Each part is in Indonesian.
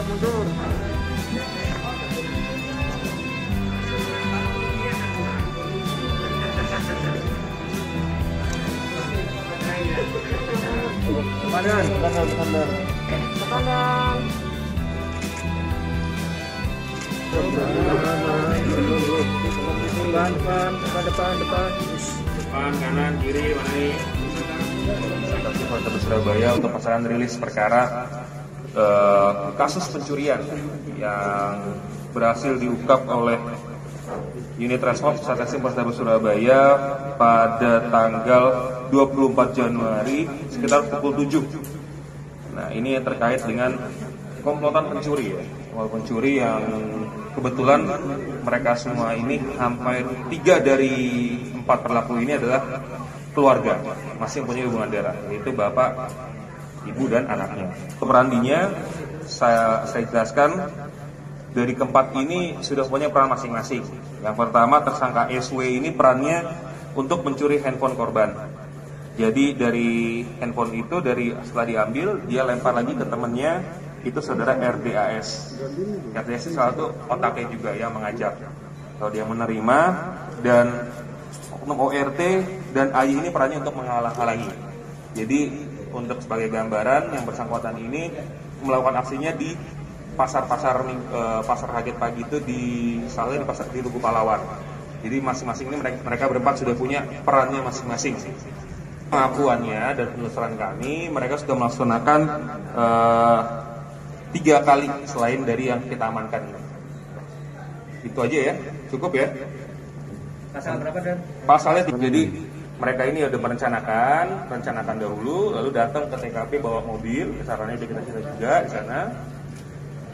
Mundur. Kanan, kanan, kanan. Ke kanan. Depan, depan, depan, depan, depan. Depan, kanan, kiri, mana nih? Kasih Kota Surabaya untuk pasangan rilis perkara eh, kasus pencurian yang berhasil diungkap oleh unit transport Satreskrim Polrestabes Surabaya pada tanggal 24 Januari sekitar pukul 7. Nah, ini terkait dengan komplotan pencuri ya. Komplotan pencuri yang kebetulan mereka semua ini hampir tiga dari empat pelaku ini adalah keluarga masih punya hubungan darah yaitu bapak ibu dan anaknya. Pemerandinya saya saya jelaskan dari keempat ini sudah punya peran masing-masing. Yang pertama tersangka SW ini perannya untuk mencuri handphone korban. Jadi dari handphone itu dari setelah diambil dia lempar lagi ke temannya itu saudara RDAS RDAS itu salah satu otaknya juga yang mengajak. Kalau dia menerima dan oknum ORT dan AI ini perannya untuk menghalang-halangi. Jadi untuk sebagai gambaran yang bersangkutan ini melakukan aksinya di pasar-pasar eh, pasar kaget pagi itu di salah di pasar di Tugu Pahlawan. Jadi masing-masing ini mereka, mereka berempat sudah punya perannya masing-masing. Pengakuannya dan penelusuran kami, mereka sudah melaksanakan eh, tiga kali selain dari yang kita amankan ini. Itu aja ya, cukup ya. Pasal berapa dan? Pasalnya jadi mereka ini udah merencanakan, rencanakan dahulu, lalu datang ke TKP bawa mobil, kesarannya udah kita juga di sana.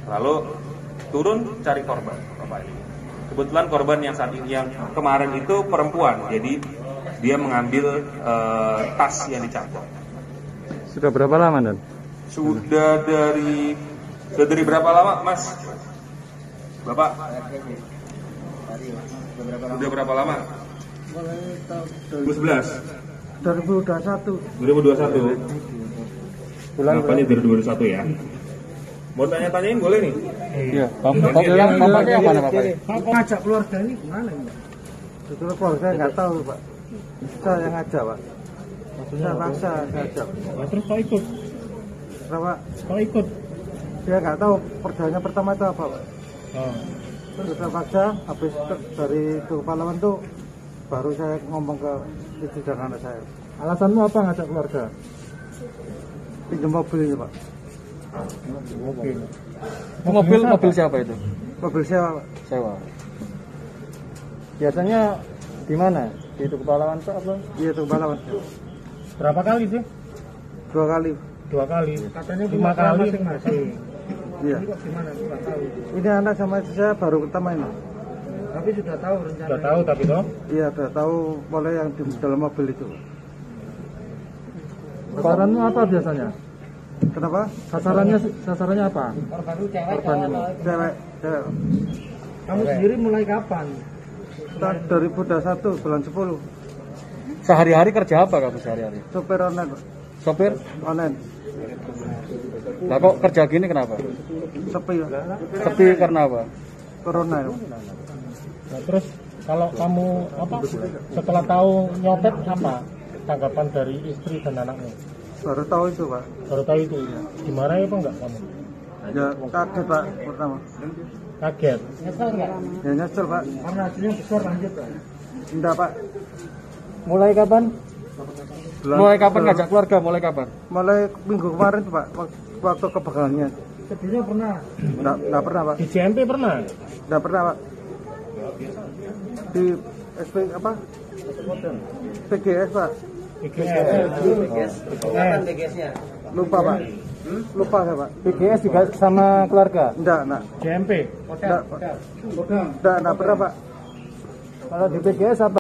Lalu turun cari korban, bapak ini. Kebetulan korban yang saat ini yang kemarin itu perempuan, jadi dia mengambil eh, tas yang dicangkok. Sudah berapa lama dan? Sudah dari sudah dari berapa lama, Mas? Bapak? Sudah berapa lama? Mulai tahun 2011. 2021. 2021. Bulan Bapaknya dari 2021 ya. Mau tanya-tanyain boleh nih? Iya. Bapaknya bapaknya yang mana bapaknya? Bapak ngajak keluarga ini gimana ini? Itu keluarga nggak tahu pak. Saya yang ngajak pak. Saya paksa ngajak. Terus kok ikut? Kenapa? Kok ikut? Dia nggak tahu perjanjian pertama itu apa pak. Oh. Terus saya paksa, habis dari itu pahlawan tuh baru saya ngomong ke istri dan anak saya. Alasanmu apa ngajak keluarga? Pinjam mobil ini pak. Mobil. Itu mobil mobil siapa itu? Mobil sewa pak. Sewa. Biasanya di mana? Di Tugu Pahlawan Pak apa? Iya itu pahlawan. Berapa kali sih? Dua kali. Dua kali. Katanya lima kali masing-masing. Iya. Ini anak sama saya baru pertama ini. Tapi sudah tahu rencana. Sudah tahu tapi toh? Iya udah tahu boleh yang di dalam mobil itu. Sasaranmu apa biasanya? Kenapa? Sasarannya sasarannya apa? Korbannya. Cewek, cewek. Kamu sendiri mulai kapan? Tahun 2021 bulan 10 Sehari-hari kerja apa kamu sehari-hari? Sopir online. Sopir? Online. Lah kok kerja gini kenapa? Sepi. Sepi karena apa? Corona ya. Nah, terus kalau kamu apa setelah tahu nyopet apa? tanggapan dari istri dan anakmu? baru tahu itu pak Baru tahu itu. Dimarahi apa enggak kamu? ya kaget pak pertama Kaget. ya nyesel pak Karena hasilnya besar lanjut Pak. enggak pak Mulai kapan? Bulan- Mulai kapan ngajak keluarga? Mulai kapan? mulai minggu kemarin tuh pak wak- waktu kepegangannya Sebelumnya pernah enggak, enggak pernah pak Di CMP pernah? enggak pernah pak di SP apa? PGS pak. PGS. lupa pak. Lupa saya pak. PGS juga sama keluarga? enggak enggak CMP? enggak, enggak, enggak pernah pak. Kalau di PGS apa?